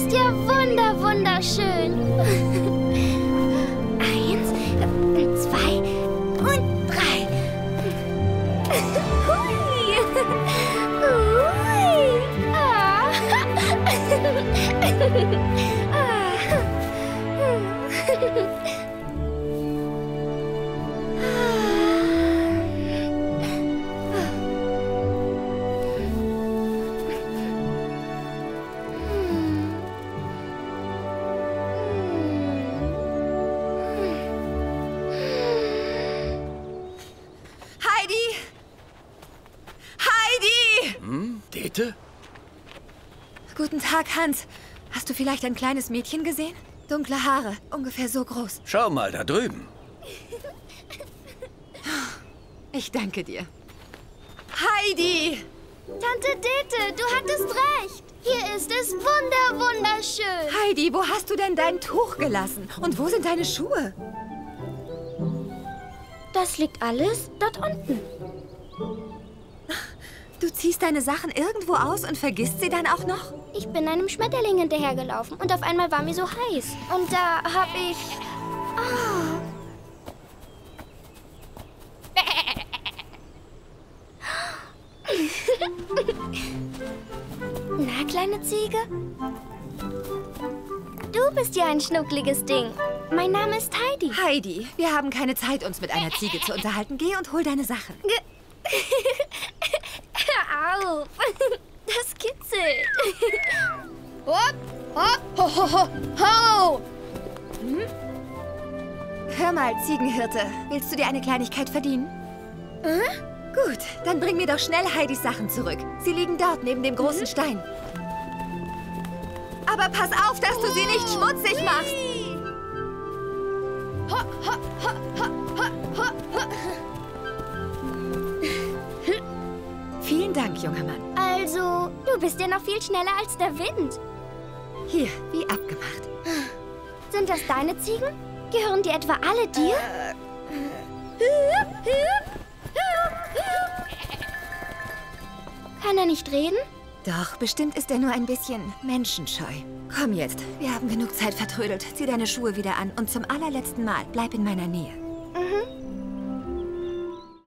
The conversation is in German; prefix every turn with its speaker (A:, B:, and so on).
A: sind ja wunder, wunderschön.
B: Heidi!
C: Dete?
B: Guten Tag, Hans. Hast du vielleicht ein kleines Mädchen gesehen? Dunkle Haare, ungefähr so groß.
C: Schau mal da drüben.
B: Ich danke dir. Heidi!
A: Tante Dete, du hattest recht. Hier ist es wunder, wunderschön.
B: Heidi, wo hast du denn dein Tuch gelassen? Und wo sind deine Schuhe?
A: Das liegt alles dort unten.
B: Du ziehst deine Sachen irgendwo aus und vergisst sie dann auch noch?
A: Ich bin einem Schmetterling hinterhergelaufen und auf einmal war mir so heiß. Und da hab ich... Ah. Na, kleine Ziege? Du bist ja ein schnuckliges Ding. Mein Name ist Heidi.
B: Heidi, wir haben keine Zeit, uns mit einer Ziege zu unterhalten. Geh und hol deine Sachen.
A: Auf. Das kitzelt. Hopp, hopp, ho, ho, ho, ho.
B: Hör mal, Ziegenhirte, willst du dir eine Kleinigkeit verdienen? Gut, dann bring mir doch schnell Heidis Sachen zurück. Sie liegen dort neben dem großen Stein. Aber pass auf, dass du sie nicht schmutzig machst. Vielen Dank, junger Mann.
A: Also, du bist ja noch viel schneller als der Wind.
B: Hier, wie abgemacht.
A: Sind das deine Ziegen? Gehören die etwa alle dir? Kann er nicht reden?
B: Doch, bestimmt ist er nur ein bisschen menschenscheu. Komm jetzt, wir haben genug Zeit vertrödelt. Zieh deine Schuhe wieder an und zum allerletzten Mal bleib in meiner Nähe.